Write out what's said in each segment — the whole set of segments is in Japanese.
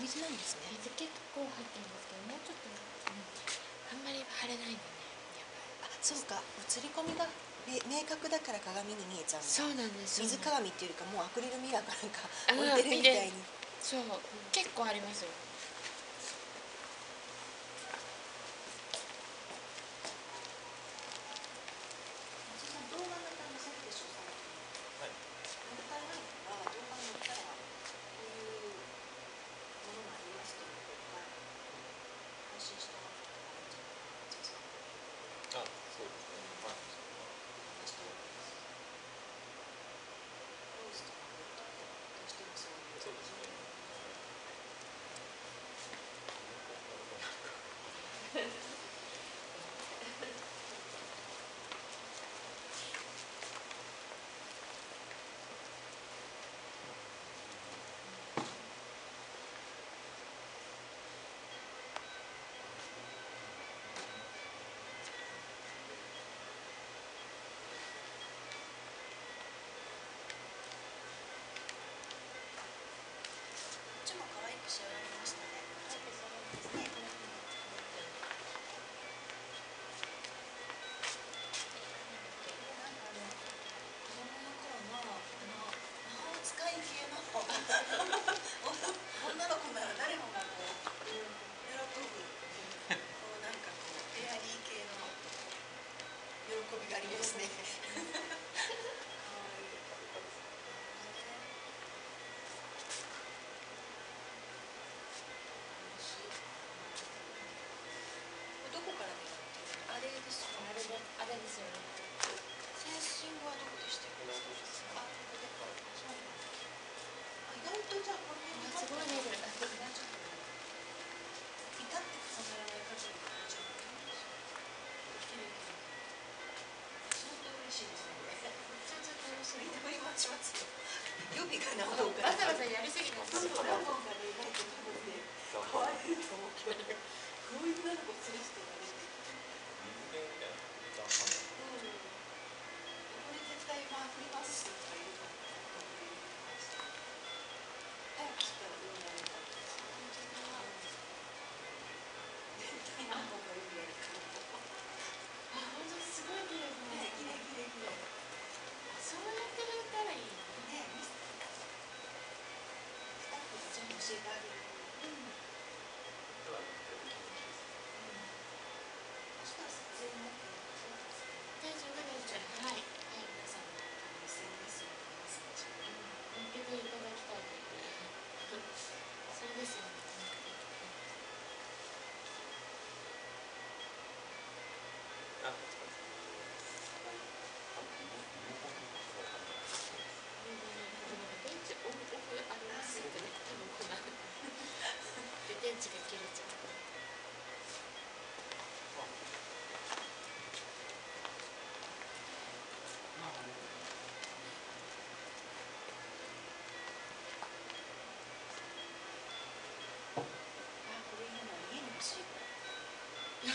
水なんですね。水結構入ってるんですけどもうちょっと、あんまり腫れないのねやっぱあそうか。映り込みがめ明確だから鏡に見えちゃうそうなんです水鏡っていうかもうアクリルミラーかなんかあ置いてるみたいに。そう、結構ありますよなことをバタバタやりすぎて。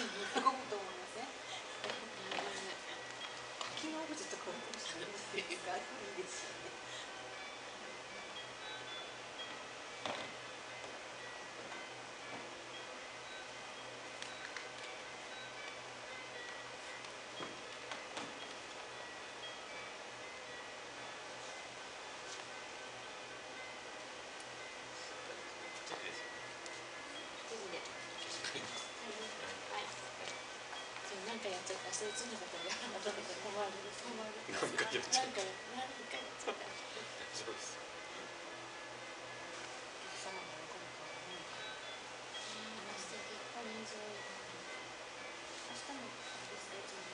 家に運ぶと思いません？機能物とかどうしたらいいですか？いいですよね。かやっちゃった。それ映んなかったらやらなかった困る困るなんかやっちゃっなんかなんかやっちゃったそうです。お客様も喜ぶからね素敵オレンジオイル明日もあれですね一日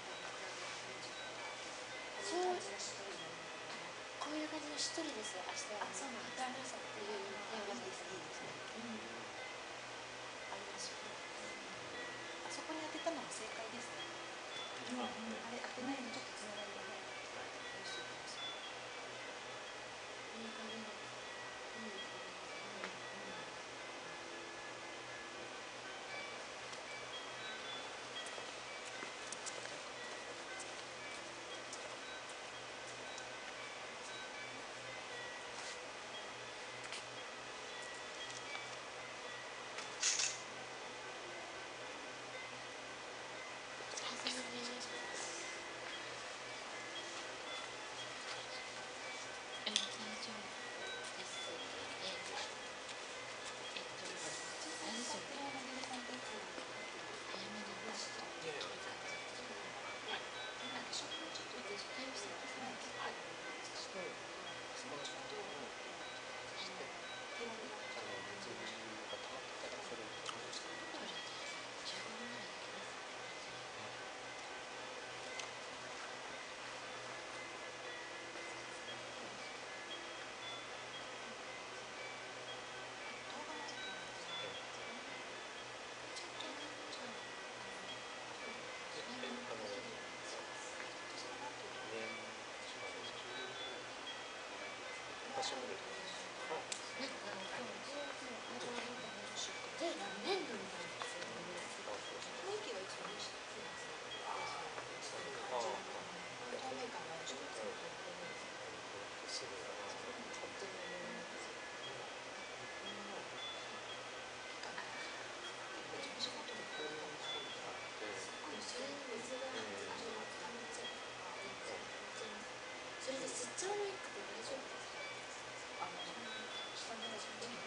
そうこうい。う感じのしとりだねこうい。う感じのしっとりですよ明日はあそうなんです旦那さんってい。う電話ですい。い。ですねうんありますよあそこに当てたのも正解ですねああれ当てないのちょっとでこういうのがそれに水があの溜まっちゃうそれで吸っちゃわなくて大丈夫ですかあの下の下に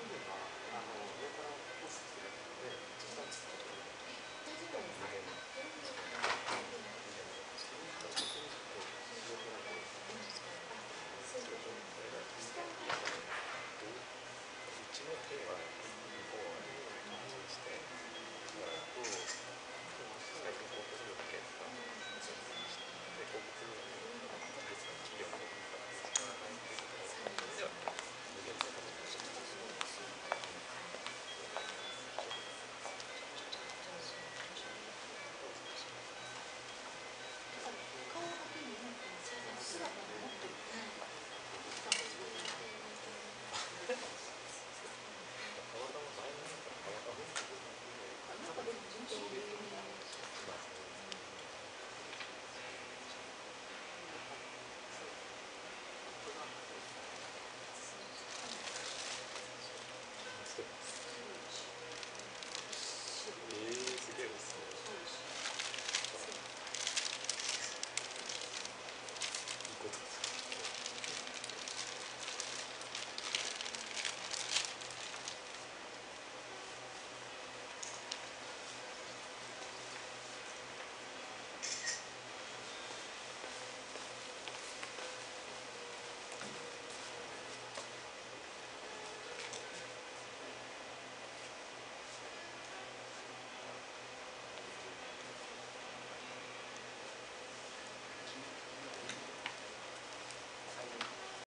あの上から落ちてるので実際つけてる大丈夫ですか